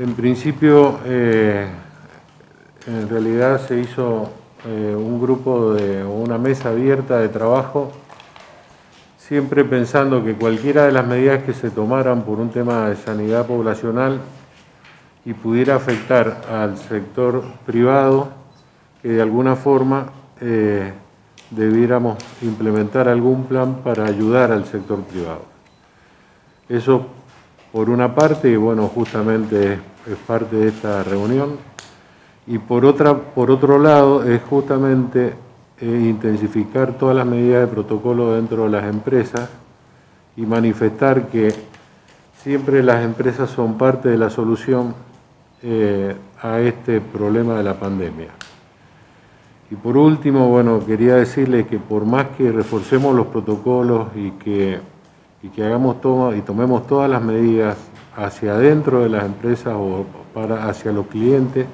En principio, eh, en realidad se hizo eh, un grupo de una mesa abierta de trabajo, siempre pensando que cualquiera de las medidas que se tomaran por un tema de sanidad poblacional y pudiera afectar al sector privado, que de alguna forma eh, debiéramos implementar algún plan para ayudar al sector privado. Eso por una parte, y bueno, justamente es, parte de esta reunión, y por, otra, por otro lado es justamente eh, intensificar todas las medidas de protocolo dentro de las empresas y manifestar que siempre las empresas son parte de la solución eh, a este problema de la pandemia. Y por último, bueno, quería decirles que por más que reforcemos los protocolos y que, y que hagamos todo, y tomemos todas las medidas hacia adentro de las empresas o para, hacia los clientes,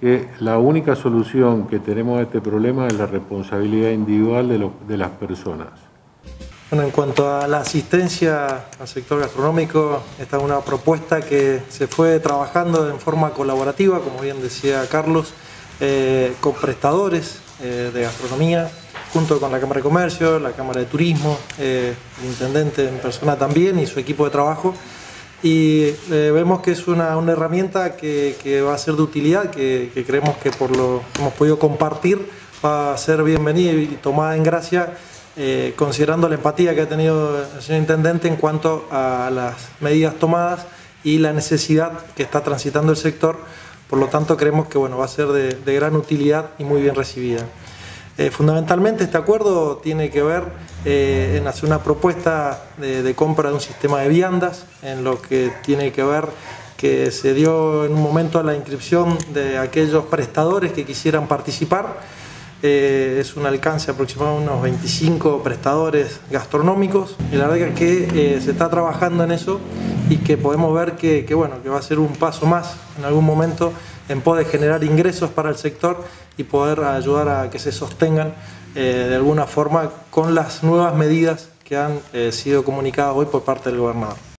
que la única solución que tenemos a este problema es la responsabilidad individual de, de las personas. Bueno, en cuanto a la asistencia al sector gastronómico, esta es una propuesta que se fue trabajando en forma colaborativa, como bien decía Carlos, eh, con prestadores eh, de gastronomía, junto con la Cámara de Comercio, la Cámara de Turismo, eh, el intendente en persona también y su equipo de trabajo. Y vemos que es una, herramienta que, va a ser de utilidad, que, creemos que por lo que hemos podido compartir va a ser bienvenida y tomada en gracia, considerando la empatía que ha tenido el señor intendente en cuanto a las medidas tomadas y la necesidad que está transitando el sector por lo tanto, creemos que bueno, va a ser de, gran utilidad y muy bien recibida. Eh, fundamentalmente este acuerdo tiene que ver eh, en hacer una propuesta de, compra de un sistema de viandas, en lo que tiene que ver que se dio en un momento la inscripción de aquellos prestadores que quisieran participar. Eh, es un alcance aproximado de unos 25 prestadores gastronómicos y la verdad que se está trabajando en eso y que podemos ver que, bueno, que va a ser un paso más en algún momento en poder generar ingresos para el sector y poder ayudar a que se sostengan eh, de alguna forma con las nuevas medidas que han eh, sido comunicadas hoy por parte del gobernador.